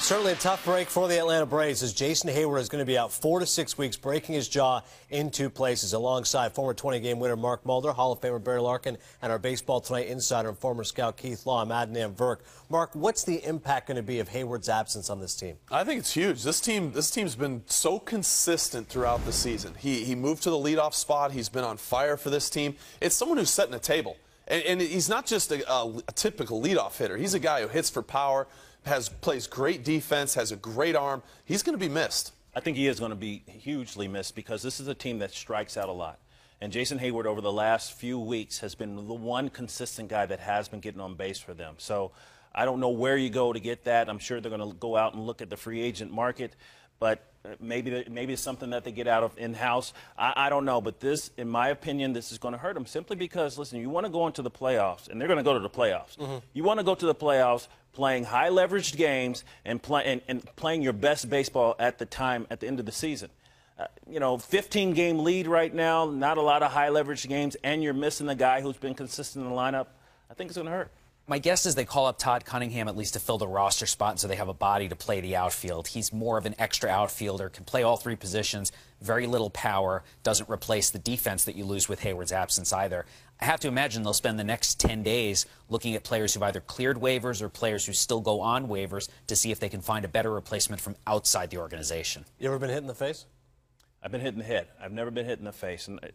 Certainly a tough break for the Atlanta Braves as Jason Heyward is going to be out four to six weeks, breaking his jaw in two places, alongside former 20-game winner Mark Mulder, Hall of Famer Barry Larkin, and our Baseball Tonight insider and former scout Keith Law. I'm. Mark, what's the impact going to be of Heyward's absence on this team? I think it's huge. This team, this team's been so consistent throughout the season. He he moved to the leadoff spot. He's been on fire for this team. It's someone who's setting a table. And, and he's not just a, a, a, typical leadoff hitter. He's a guy who hits for power, has plays great defense, has a great arm. He's going to be missed. I think he is going to be hugely missed because this is a team that strikes out a lot. And Jason Heyward, over the last few weeks has been the one consistent guy that has been getting on base for them. So I don't know where you go to get that. I'm sure they're going to go out and look at the free agent market but uh, maybe maybe it's something that they get out of in house. I, I, don't know, but this, in my opinion, this is going to hurt them simply because listen, you want to go into the playoffs, and they're going to go to the playoffs. Mm-hmm. You want to go to the playoffs playing high leveraged games and, play, and, and, playing your best baseball at the time at the end of the season. Uh, you know, 15 game lead right now, not a lot of high leveraged games, and you're missing the guy who's been consistent in the lineup. I think it's going to hurt. My guess is they call up Todd Cunningham at least to fill the roster spot so they have a body to play the outfield. He's more of an extra outfielder, can play all three positions, very little power, doesn't replace the defense that you lose with Heyward's absence either. I have to imagine they'll spend the next 10 days looking at players who've either cleared waivers or players who still go on waivers to see if they can find a better replacement from outside the organization. You ever been hit in the face? I've been hit in the head. I've never been hit in the face. And uh,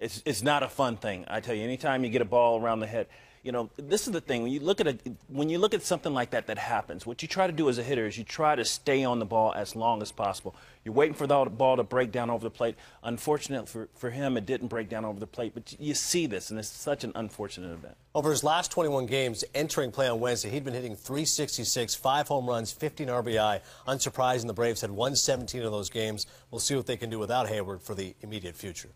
it's, it's not a fun thing. I tell you, anytime you get a ball around the head, you know, this is the thing. When you look at a, when you look at something like that that happens, what you try to do as a hitter is you try to stay on the ball as long as possible. You're waiting for the ball to break down over the plate. Unfortunately for, for him, it didn't break down over the plate. But you see this, and it's such an unfortunate event. Over his last 21 games entering play on Wednesday, he'd been hitting 366, five home runs, 15 RBI. Unsurprising, the Braves had 117 of those games. We'll see what they can do without Heyward for the immediate future.